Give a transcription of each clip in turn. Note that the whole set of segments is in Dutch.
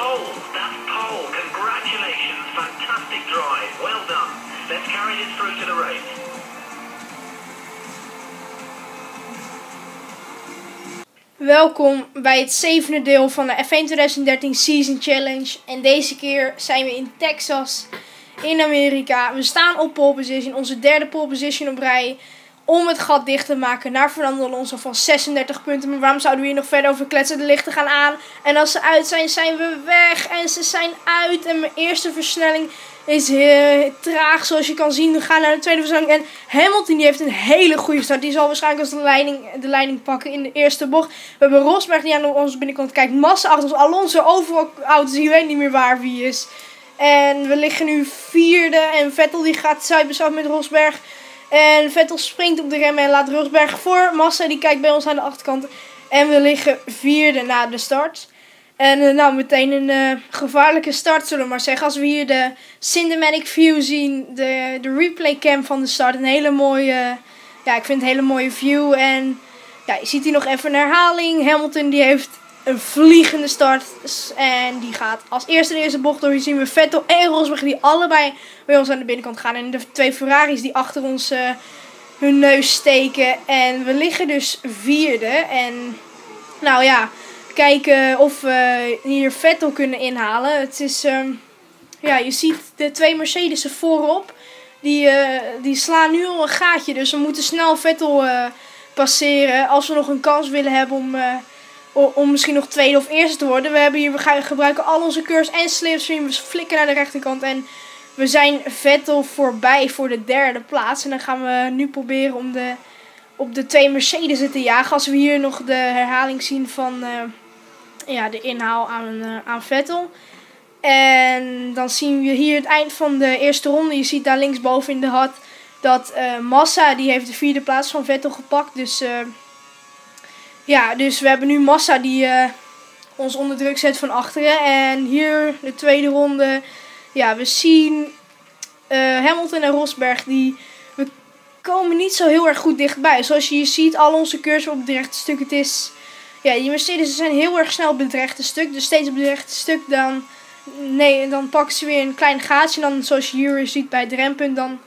pole. That's pole. Congratulations. Fantastic drive. Well done. Let's carry this through to the race. Welkom bij het zevende deel van de F1 2013 Season Challenge. En deze keer zijn we in Texas, in Amerika. We staan op pole position, onze derde pole position op rij. Om het gat dicht te maken naar Fernando Alonso van 36 punten. Maar waarom zouden we hier nog verder over kletsen? De lichten gaan aan. En als ze uit zijn, zijn we weg. En ze zijn uit. En mijn eerste versnelling is heel traag. Zoals je kan zien, we gaan naar de tweede versnelling. En Hamilton die heeft een hele goede start. Die zal waarschijnlijk als de leiding, de leiding pakken in de eerste bocht. We hebben Rosberg die aan onze binnenkant kijkt. Massa achter ons. Alonso overal auto's. Je weet niet meer waar wie is. En we liggen nu vierde. En Vettel die gaat zuipen met Rosberg. En Vettel springt op de remmen en laat Rosberg voor. Massa die kijkt bij ons aan de achterkant. En we liggen vierde na de start. En uh, nou, meteen een uh, gevaarlijke start, zullen we maar zeggen. Als we hier de cinematic view zien, de, de replay cam van de start. Een hele mooie, ja, ik vind een hele mooie view. En ja, je ziet hier nog even een herhaling. Hamilton die heeft een vliegende start. En die gaat als eerste de eerste bocht door. Hier zien we Vettel en Rosberg die allebei bij ons aan de binnenkant gaan. En de twee Ferraris die achter ons uh, hun neus steken. En we liggen dus vierde. En nou ja, kijken of we hier Vettel kunnen inhalen. Het is, um, ja, je ziet de twee Mercedes'en voorop. Die, uh, die slaan nu al een gaatje. Dus we moeten snel Vettel uh, passeren. Als we nog een kans willen hebben om om misschien nog tweede of eerste te worden. We, hebben hier, we gebruiken al onze curves en slipstream. We flikken naar de rechterkant en we zijn Vettel voorbij voor de derde plaats. En dan gaan we nu proberen om de, op de twee Mercedes te jagen. Als we hier nog de herhaling zien van uh, ja, de inhaal aan, uh, aan Vettel. En dan zien we hier het eind van de eerste ronde. Je ziet daar linksboven in de had dat uh, Massa die heeft de vierde plaats van Vettel gepakt. Dus ja, dus we hebben nu Massa die uh, ons onder druk zet van achteren. En hier de tweede ronde. Ja, we zien uh, Hamilton en Rosberg die... We komen niet zo heel erg goed dichtbij. Zoals je hier ziet, al onze cursor op het rechte stuk. Het is... Ja, die Mercedes zijn heel erg snel op het rechte stuk. Dus steeds op het rechte stuk dan... Nee, dan pakken ze weer een klein gaatje. En dan zoals je hier ziet bij het rempunt, dan,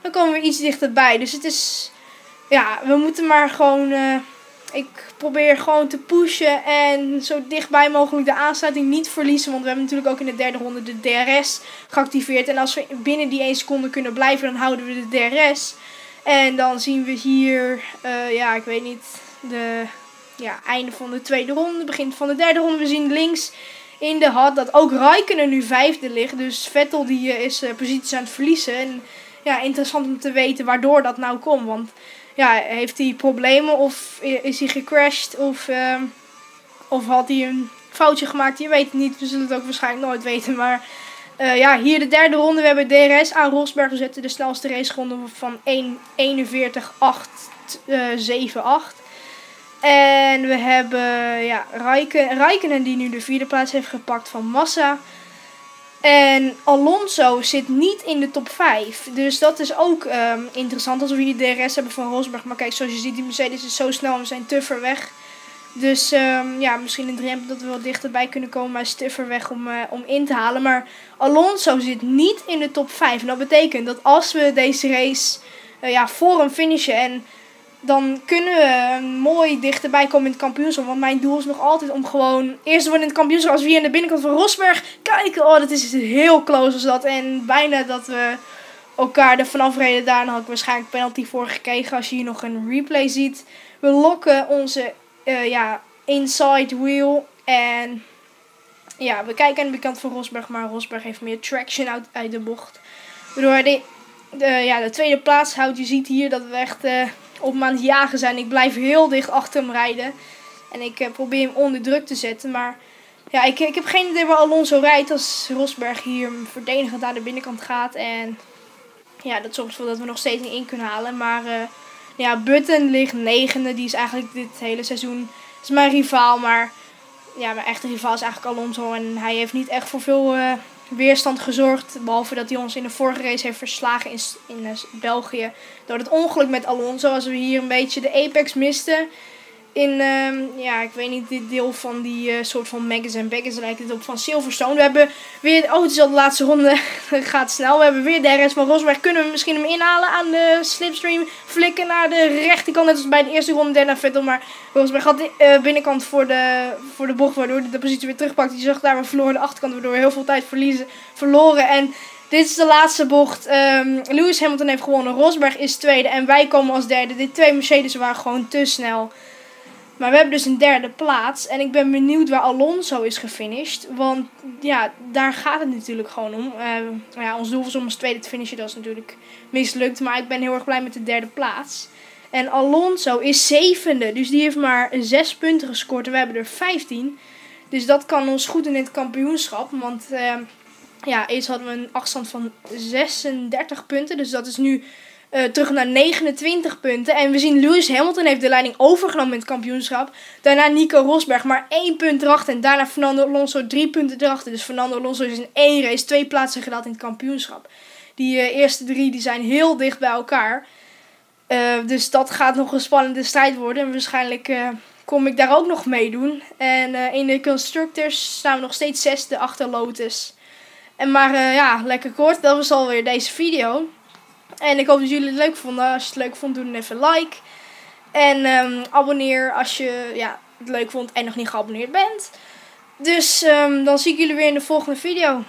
dan komen we iets dichterbij. Dus het is... Ja, we moeten maar gewoon... Uh, ik probeer gewoon te pushen en zo dichtbij mogelijk de aansluiting niet verliezen. Want we hebben natuurlijk ook in de derde ronde de DRS geactiveerd. En als we binnen die 1 seconde kunnen blijven, dan houden we de DRS. En dan zien we hier, uh, ja, ik weet niet, de ja, einde van de tweede ronde, begin van de derde ronde. We zien links in de had dat ook Raikkonen nu vijfde ligt. Dus Vettel die uh, is uh, posities aan het verliezen. En ja, interessant om te weten waardoor dat nou komt. Want ja, heeft hij problemen of is hij gecrashed of, uh, of had hij een foutje gemaakt? Je weet het niet, we zullen het ook waarschijnlijk nooit weten. Maar uh, ja, hier de derde ronde. We hebben DRS aan Rosberg gezet. De snelste raceronde van 1.41.878. En we hebben ja, Rijken, Rijkenen die nu de vierde plaats heeft gepakt van Massa. En Alonso zit niet in de top 5. Dus dat is ook um, interessant als we hier DRS hebben van Rosberg. Maar kijk, zoals je ziet, die Mercedes is zo snel en we zijn te ver weg. Dus um, ja, misschien in het dat we wel dichterbij kunnen komen, maar is te ver weg om, uh, om in te halen. Maar Alonso zit niet in de top 5. En dat betekent dat als we deze race uh, ja, voor hem finishen en dan kunnen we mooi dichterbij komen in het kampioenschap. Want mijn doel is nog altijd om gewoon eerst worden in het kampioenschap. Als we hier aan de binnenkant van Rosberg kijken. Oh, dat is heel close als dat. En bijna dat we elkaar er vanaf reden. Daar had ik waarschijnlijk penalty voor gekregen. Als je hier nog een replay ziet. We lokken onze uh, ja, inside wheel. En ja, we kijken aan de binnenkant van Rosberg. Maar Rosberg heeft meer traction uit, uit de bocht. Waardoor hij de, ja, de tweede plaats houdt. Je ziet hier dat we echt... Uh, op het jagen zijn. Ik blijf heel dicht achter hem rijden. En ik uh, probeer hem onder druk te zetten. Maar ja, ik, ik heb geen idee waar Alonso rijdt als Rosberg hier verdedigend naar de binnenkant gaat. En ja, dat zorgt ervoor dat we nog steeds niet in kunnen halen. Maar uh, ja, Button ligt negende. Die is eigenlijk dit hele seizoen is mijn rivaal. Maar ja, mijn echte rivaal is eigenlijk Alonso. En hij heeft niet echt voor veel uh, weerstand gezorgd. Behalve dat hij ons in de vorige race heeft verslagen in, in België. Door het ongeluk met Alonso. Als we hier een beetje de apex misten. In, ehm, ja, ik weet niet, dit deel van die eh, soort van magazine baggers lijkt het op van Silverstone. We hebben weer, oh het is al de laatste ronde, gaat snel. We hebben weer de rest van Rosberg. Kunnen we misschien hem inhalen aan de slipstream, flikken naar de rechterkant, net als bij de eerste ronde daarna Vettel. Maar Rosberg had de uh, binnenkant voor de, voor de bocht, waardoor hij de positie weer terugpakt. Die zag daar we verloren de achterkant, waardoor we heel veel tijd verliezen, verloren. En dit is de laatste bocht. Um, Lewis Hamilton heeft gewonnen. Rosberg is tweede. En wij komen als derde. Dit twee Mercedes waren gewoon te snel. Maar we hebben dus een derde plaats. En ik ben benieuwd waar Alonso is gefinished. Want ja, daar gaat het natuurlijk gewoon om. Uh, ja, ons doel was om als tweede te finishen. Dat is natuurlijk mislukt. Maar ik ben heel erg blij met de derde plaats. En Alonso is zevende. Dus die heeft maar zes punten gescoord. En we hebben er 15. Dus dat kan ons goed in het kampioenschap. Want uh, ja, eerst hadden we een afstand van 36 punten. Dus dat is nu uh, terug naar 29 punten. En we zien Lewis Hamilton heeft de leiding overgenomen in het kampioenschap. Daarna Nico Rosberg maar één punt erachter. En daarna Fernando Alonso drie punten erachter. Dus Fernando Alonso is in één race twee plaatsen gedaald in het kampioenschap. Die uh, eerste drie die zijn heel dicht bij elkaar. Uh, dus dat gaat nog een spannende strijd worden. En waarschijnlijk kom ik daar ook nog meedoen. En in de constructors staan we nog steeds zesde achter Lotus. En maar ja, lekker kort. Dat was alweer deze video. En ik hoop dat jullie het leuk vonden. Als je het leuk vond, doe dan even like. En um, abonneer als je ja, het leuk vond en nog niet geabonneerd bent. Dus um, dan zie ik jullie weer in de volgende video.